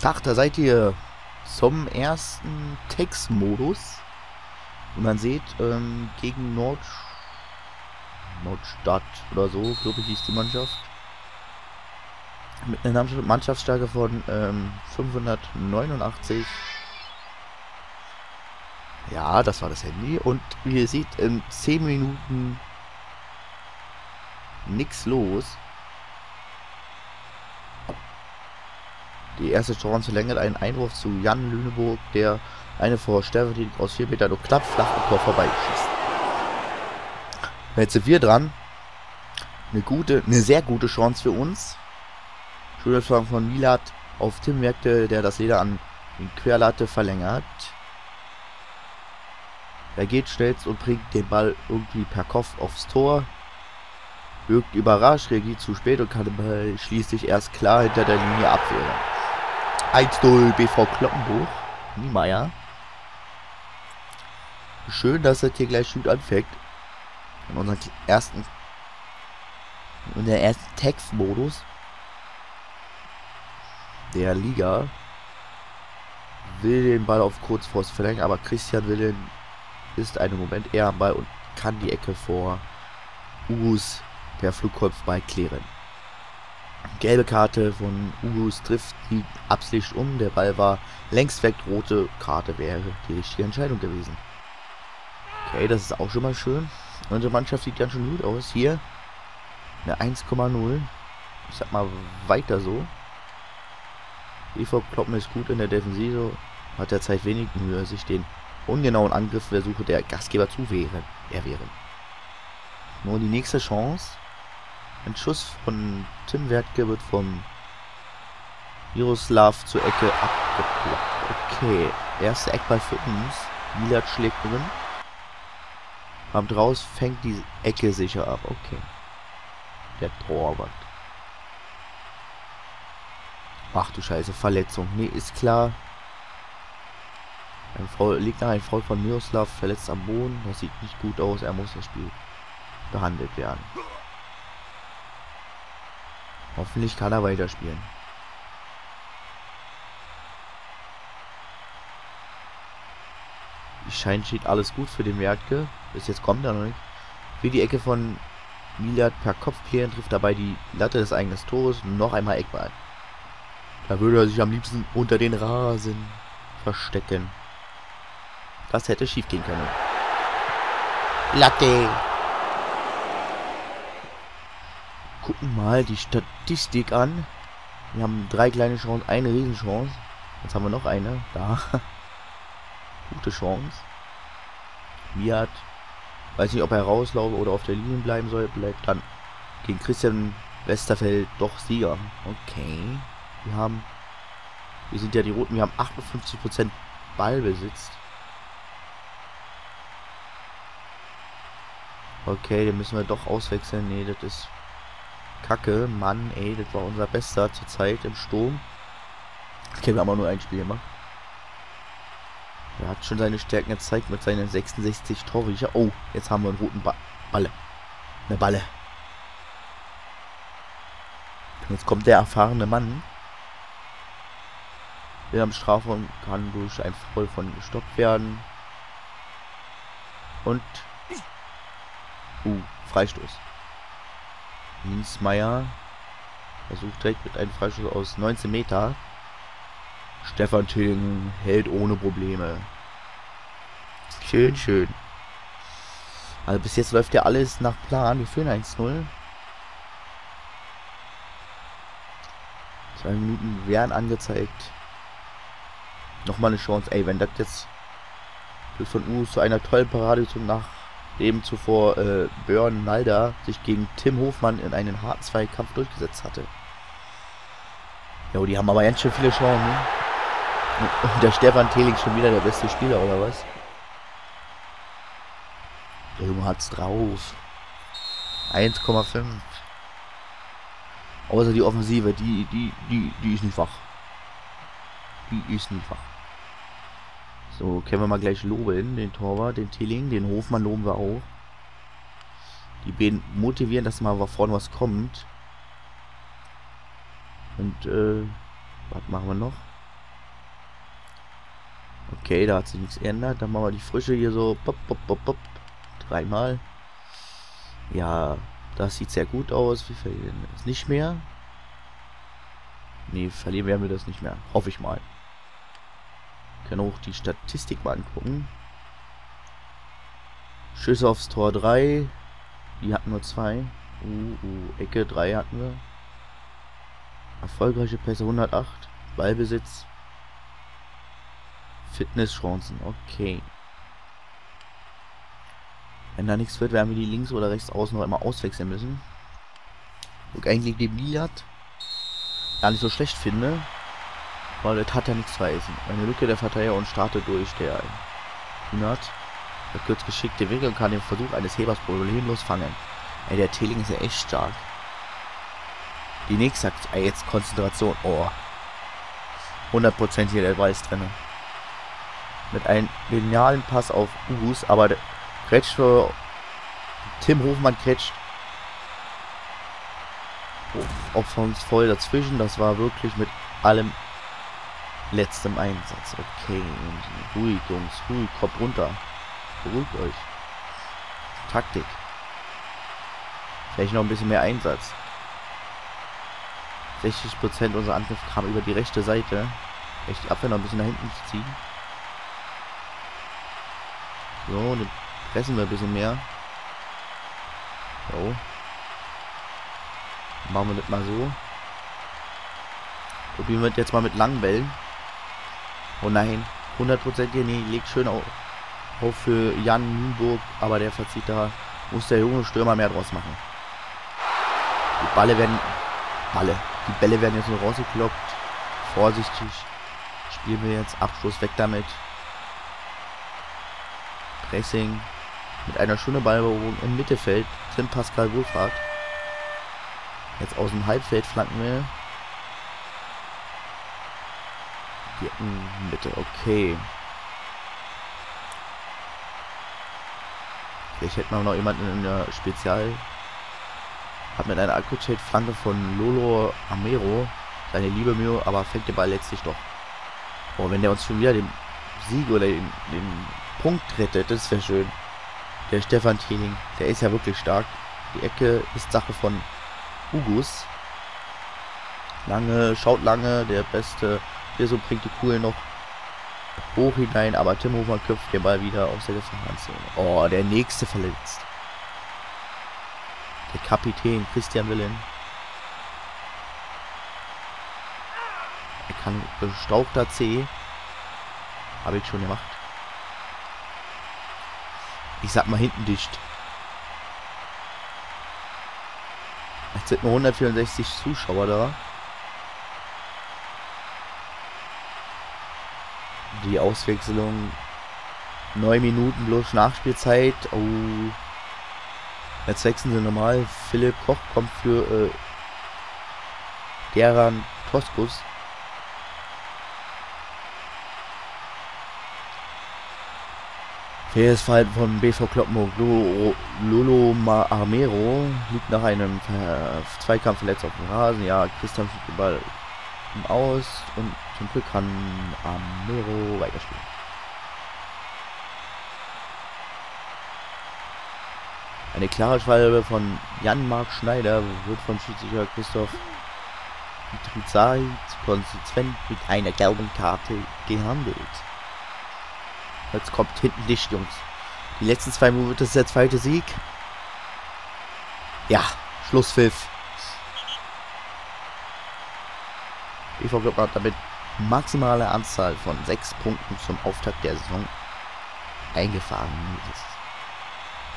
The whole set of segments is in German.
Tag, da seid ihr zum ersten Textmodus. Und man sieht, ähm, gegen Nord... Nordstadt oder so, glaube ich, hieß die Mannschaft. Mit einer Mannschaftsstärke von ähm, 589. Ja, das war das Handy. Und wie ihr seht, in 10 Minuten nichts los. Die erste Chance verlängert einen Einwurf zu Jan Lüneburg, der eine vor Sterbetin aus 4 Metern nur knapp flach am Tor vorbeischießt. Jetzt sind wir dran. Eine gute, eine sehr gute Chance für uns. Schöner von Milat auf Tim Märkte, der das Leder an den Querlatte verlängert. Er geht schnellst und bringt den Ball irgendwie per Kopf aufs Tor. Wirkt überrascht, reagiert zu spät und kann den Ball schließlich erst klar hinter der Linie abwehren. 1-0 BV Kloppenbuch. Niemeyer. Schön, dass er hier gleich gut anfängt. In unserem ersten in der ersten Textmodus der Liga will den Ball auf Kurzforst verlängern, aber Christian Willen ist einen Moment eher am Ball und kann die Ecke vor Ugus per Flugkopfball klären. Gelbe Karte von Ugus trifft die Absicht um. Der Ball war längst weg. Rote Karte wäre die richtige Entscheidung gewesen. Okay, das ist auch schon mal schön. Unsere Mannschaft sieht ganz schön gut aus. Hier eine 1,0. Ich sag mal weiter so. EV Kloppen ist gut in der Defensive. Hat derzeit wenig Mühe, sich den ungenauen Angriffsversuche der Gastgeber zu wehren. Erwehren. Nur die nächste Chance. Ein Schuss von Tim Wertke wird vom Miroslav zur Ecke abgeblockt. Okay, erste Eckball für uns. Milat schlägt drin. Kommt raus, fängt die Ecke sicher ab. Okay. Der Torwart. Ach du Scheiße, Verletzung. Nee, ist klar. Ein Foul, liegt nach einem Foul von Miroslav, verletzt am Boden. Das sieht nicht gut aus. Er muss das Spiel behandelt werden. Hoffentlich kann er weiterspielen. Scheint steht alles gut für den Werke. Bis jetzt kommt er noch nicht. Wie die Ecke von Milat per Kopf klären, trifft dabei die Latte des eigenen Tores. Noch einmal Eckball. Da würde er sich am liebsten unter den Rasen verstecken. Das hätte schief gehen können. Latte. Gucken mal die Statistik an. Wir haben drei kleine Chancen, eine Riesenchance. Jetzt haben wir noch eine. Da. Gute Chance. Miat. Weiß nicht, ob er rauslaufen oder auf der Linie bleiben soll. Bleibt dann gegen Christian Westerfeld doch Sieger. Okay. Wir haben. Wir sind ja die Roten. Wir haben 58% Ballbesitz. Okay, den müssen wir doch auswechseln. Nee, das ist Kacke. Mann, ey, das war unser Bester zur Zeit im Sturm. Okay, wir haben auch nur ein Spiel gemacht. Er hat schon seine Stärken gezeigt mit seinen 66 Torriecher. Oh, jetzt haben wir einen roten ba Balle. Eine Balle. Jetzt kommt der erfahrene Mann. Der am Strafraum kann durch ein Foul von gestoppt werden. Und... Uh, Freistoß. Linsmeier versucht direkt mit einem Freistoß aus 19 Meter. Stefan Tilling hält ohne Probleme. Schön, schön. Also bis jetzt läuft ja alles nach Plan. Wir führen 1-0. Zwei Minuten werden angezeigt. Nochmal eine Chance. Ey, wenn das jetzt von U zu einer tollen Parade nach eben zuvor äh, Björn Nalda sich gegen Tim Hofmann in einen harten Zweikampf durchgesetzt hatte. Jo, die haben aber ganz schön viele Chancen. Ne? Und der Stefan Teling schon wieder der beste Spieler, oder was? Der Junge hat's drauf. 1,5. Außer die Offensive, die, die, die, die ist nicht wach. Die ist nicht wach. So, können wir mal gleich loben, den Torwart, den Tilling, den Hofmann loben wir auch. Die beiden motivieren, dass mal vorne was kommt. Und, äh, was machen wir noch? Okay, da hat sich nichts geändert. Dann machen wir die Frische hier so. Pop, pop, pop, pop. Dreimal. Ja, das sieht sehr gut aus. Wir verlieren das nicht mehr. Nee, verlieren werden wir das nicht mehr. Hoffe ich mal. Können auch die Statistik mal angucken. Schüsse aufs Tor 3. Die hatten nur zwei. Uh, uh, Ecke 3 hatten wir. Erfolgreiche Pässe 108. Ballbesitz. Fitnesschancen. Okay. Wenn da nichts wird, werden wir die links oder rechts außen noch immer auswechseln müssen. Und eigentlich die Billard gar nicht so schlecht finde. Weil das hat ja nichts heißen. Eine Lücke der Verteidiger und startet durch der Hünert. Der kürzt geschickt den Weg und kann den Versuch eines Hebers problemlos fangen. Ey, der Teeling ist ja echt stark. Die nächste sagt, ey, jetzt Konzentration. Oh. 100% hier der Weiß drin. Mit einem genialen Pass auf Ugus, aber der Kretsch für Tim Hofmann kretscht Opfer uns voll dazwischen. Das war wirklich mit allem letztem Einsatz. Okay, ruhig, Jungs, ruhig, Kopf runter. Beruhigt euch. Taktik. Vielleicht noch ein bisschen mehr Einsatz. 60% unserer Angriff kam über die rechte Seite. Echt die Abwehr noch ein bisschen nach hinten ziehen. So, dann pressen wir ein bisschen mehr. So. Machen wir das mal so. Probieren wir jetzt mal mit langen Wellen. Oh nein, 100% hier, nee, legt schön auf, auf für Jan Mühlburg, aber der verzieht da, muss der junge Stürmer mehr draus machen. Die Balle werden, Balle, die Bälle werden jetzt nur rausgekloppt. Vorsichtig. Spielen wir jetzt, Abschluss weg damit. Pressing. Mit einer schönen Ballberoberung im Mittelfeld. Tim Pascal Wohlfahrt. Jetzt aus dem Halbfeld flanken wir. Die Mitte, okay. Vielleicht hätten wir noch jemanden in der Spezial. Hat mit einer Accurate-Flanke von Lolo Amero seine liebe Mühe, aber fängt der Ball letztlich doch. Oh, wenn der uns schon wieder den Sieg oder den, den Punkt rettet, das wäre schön. Der Stefan Thieling, der ist ja wirklich stark. Die Ecke ist Sache von Ugus. Lange, schaut lange, der beste der so bringt die Kugel noch hoch hinein, aber Tim Hofer köpft den Ball wieder aus der Gefahrenzone. Oh, der nächste verletzt. Der Kapitän Christian Willen. Er kann bestauchter C. Habe ich schon gemacht. Ich sag mal hinten dicht. Jetzt sind nur 164 Zuschauer da. Die Auswechslung. 9 Minuten bloß Nachspielzeit. Oh. Jetzt wechseln sie normal. Philipp Koch kommt für äh, Geran Toskus. Faires Verhalten von BV Kloppenburg. Lolo Armero liegt nach einem Zweikampf verletzt auf dem Rasen. Ja, Christian schiebt den Ball Aus und zum Glück kann Amero weiterspielen. Eine klare Schwalbe von Jan-Marc Schneider wird von Schiedsrichter Christoph Trizai konsequent mit einer gelben Karte gehandelt. Jetzt kommt hinten dicht, Jungs. Die letzten zwei Minuten das der zweite Sieg. Ja, Schlusspfiff. BV Club hat damit maximale Anzahl von sechs Punkten zum Auftakt der Saison eingefahren.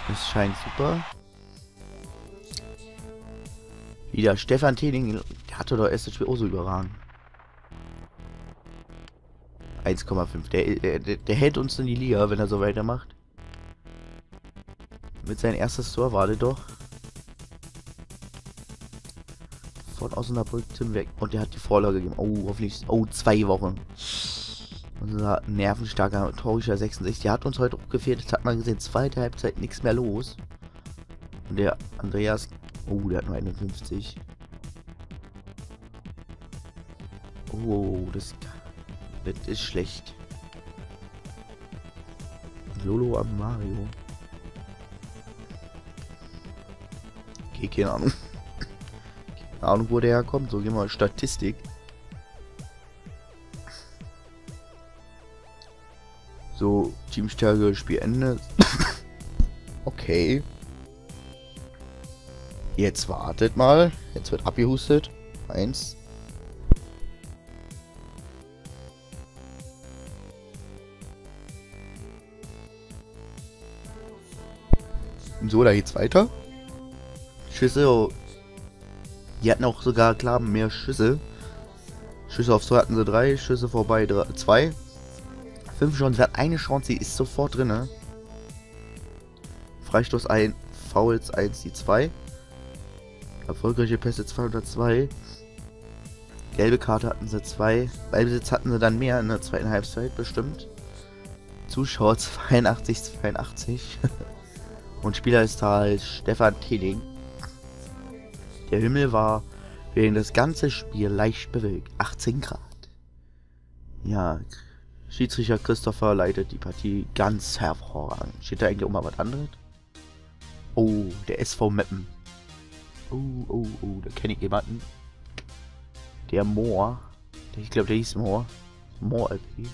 Das scheint super. Wieder Stefan Tening, der hatte doch erst das Spiel auch so überragend. 1,5. Der, der, der, hält uns in die Liga, wenn er so weitermacht. Mit seinem erstes Tor war der doch von Osnabrück Tim weg. Und der hat die Vorlage gegeben. Oh, hoffentlich. Oh, zwei Wochen. Unser nervenstarker Torischer 66. Der hat uns heute auch gefehlt. Das hat man gesehen. Zweite Halbzeit nichts mehr los. Und der Andreas. Oh, der hat nur 51. Oh, das, das ist schlecht. Lolo am Mario. Okay, keine Ahnung. Keine Ahnung, wo der herkommt. So, gehen wir mal Statistik. So, Teamstärke, Spielende. okay. Jetzt wartet mal. Jetzt wird abgehustet. Eins. So, da geht's weiter. Schüsse. Die hatten auch sogar klar mehr Schüsse. Schüsse aufs Tor hatten sie drei, Schüsse vorbei drei, zwei. Fünf Chancen, hat eine Chance, die ist sofort drin. Ne? Freistoß ein, Fouls 1, die 2. Erfolgreiche Pässe 202. Gelbe Karte hatten sie 2. Ballbesitz hatten sie dann mehr in der zweiten Halbzeit bestimmt. Zuschauer 82, 82. Und Spieler ist halt Stefan Teling. Der Himmel war während das ganze Spiel leicht bewölkt. 18 Grad. Ja, Schiedsrichter Christopher leitet die Partie ganz hervorragend. Steht da eigentlich auch mal was anderes? Oh, der SV Meppen. Oh, oh, oh, da kenne ich jemanden. Der Moor. Ich glaube, der hieß Moor. Moor LP.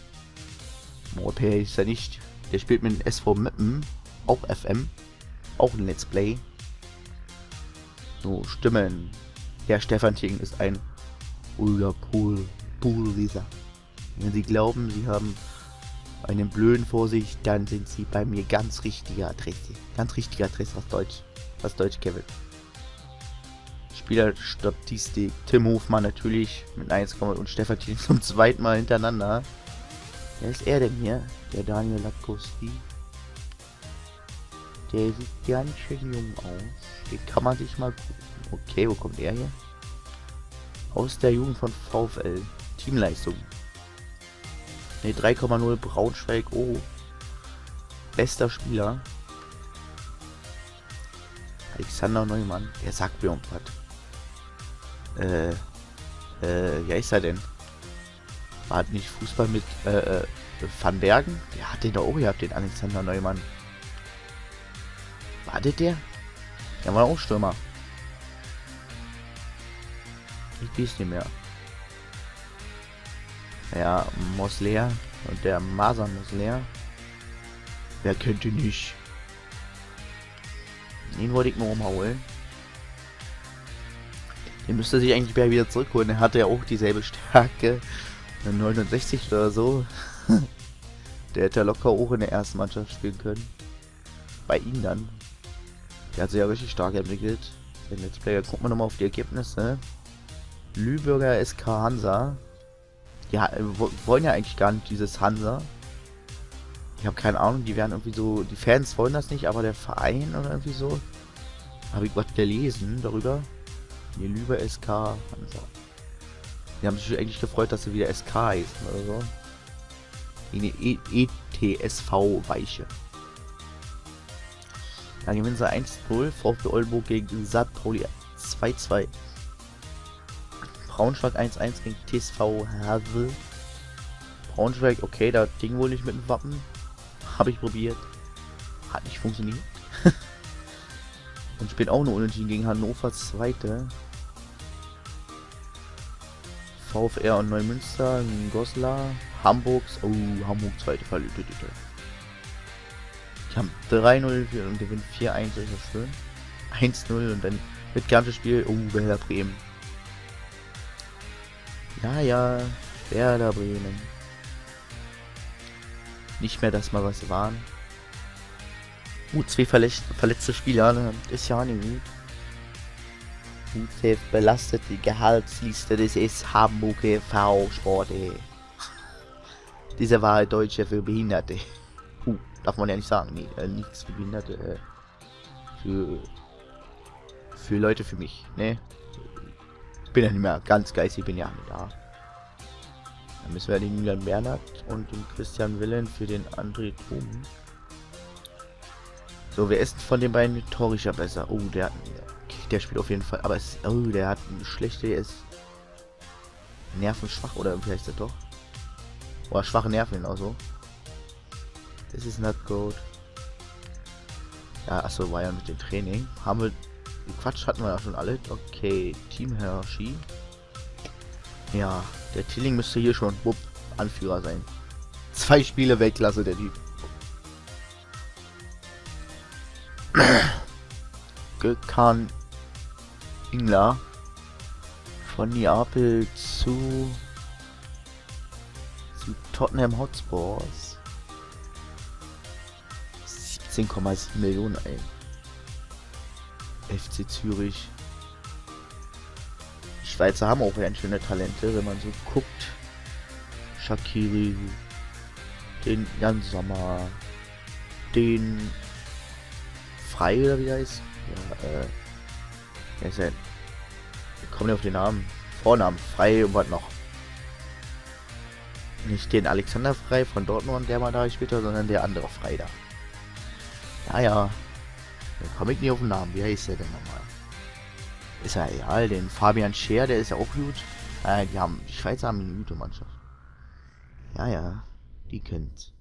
Moor LP ist er nicht. Der spielt mit dem SV Meppen. Auch FM. Auch ein Let's Play. So, Stimmen. Der Stefan Ting ist ein ruhiger Pool. Poolleser. Wenn Sie glauben, Sie haben einen Blöden vor sich, dann sind Sie bei mir ganz richtiger Adresse. Ganz richtiger Adresse, was Deutsch. Was Deutsch, Kevin. Spielerstatistik. Tim Hofmann natürlich mit 1, und Stefan Ting zum zweiten Mal hintereinander. Wer ist er denn hier? Der Daniel Latkowski. Der sieht ganz schön jung aus. Den kann man sich mal gucken. Okay, wo kommt er hier? Aus der Jugend von VfL. Teamleistung. Ne, 3,0 Braunschweig. Oh. Bester Spieler. Alexander Neumann. Der sagt mir um was. Äh. Äh, wer ist er denn? War nicht Fußball mit, äh, äh, Van Bergen? Der hat den da auch gehabt, den Alexander Neumann. War der der? War auch Stürmer. Ich weiß nicht mehr. Ja, Mosler und der Maser Mosler. Wer könnte nicht? Den wollte ich nur umhauen. Den müsste sich eigentlich wieder zurückholen. Er hatte ja auch dieselbe Stärke. 69 oder so. der hätte locker auch in der ersten Mannschaft spielen können. Bei ihm dann. Der hat sich ja richtig stark entwickelt. Den Let's Player. Gucken wir nochmal auf die Ergebnisse. Lübürger SK Hansa. Ja, wollen ja eigentlich gar nicht dieses Hansa. Ich habe keine Ahnung, die werden irgendwie so, die Fans wollen das nicht, aber der Verein oder irgendwie so. Habe ich was gelesen darüber. Die Lübe SK Hansa. Die haben sich eigentlich gefreut, dass sie wieder SK heißen oder so. Die ETSV Weiche. Dann gewinnen sie 1-0. VfB Oldenburg gegen. Pauli 2-2. Braunschweig 1-1 gegen TSV Havel. Braunschweig, okay, da Ding wohl nicht mit dem Wappen. Habe ich probiert. Hat nicht funktioniert. Und spielt auch nur unentschieden gegen Hannover 2. VfR und Neumünster, Goslar, Hamburgs, oh, Hamburg zweite Verlöte. Die haben 3-0 und gewinnen 4-1, ist ja schön. 1-0 und dann mit ganzes Spiel, oh, Werder Bremen. Ja, ja, Werder Bremen. Nicht mehr das mal, was sie waren. Uh, zwei verletzte, verletzte Spieler, ne? ist ja nicht gut. UCF belastet die Gehaltsliste des ist Hamburg e.V. Sport. Diese war Deutsche für Behinderte. Darf man ja nicht sagen. Nee, äh, nichts für Behinderte. Äh, für, für Leute für mich, ne? bin ja nicht mehr ganz geistig, bin ja nicht da. Dann müssen wir den Julian Bernhard und den Christian Willen für den André Thum. So, wer ist von den beiden Torischer besser? Oh, der hat, der spielt auf jeden Fall, aber es, oh, der hat eine schlechte, der ist nervenschwach oder wie heißt der doch? Oder schwache Nerven, also. This is not good. Ja, achso, war ja mit dem Training. Haben wir... Quatsch hatten wir ja schon alle. Okay, Team Hershey. Ja, der Tilling müsste hier schon wupp, Anführer sein. Zwei Spiele Weltklasse, der Typ. Gökhan Ingler von Neapel zu, zu Tottenham Hotspurs. 17,7 Millionen ein. FC Zürich. Die Schweizer haben auch ganz schöne Talente, wenn man so guckt. Shakiri, den Jan Sommer, den Frei oder wie der ist. Ja, äh, wer ist denn? Ich komme nicht auf den Namen. Vornamen, Frei und was noch. Nicht den Alexander Frei von Dortmund, der mal da hat, sondern der andere Frei da. Naja, da komme ich nicht auf den Namen. Wie heißt der denn nochmal? Ist ja egal, den Fabian Scher, der ist ja auch gut. Äh, die haben, die Schweizer haben eine gute Mannschaft. Ja, ja, die kennt's.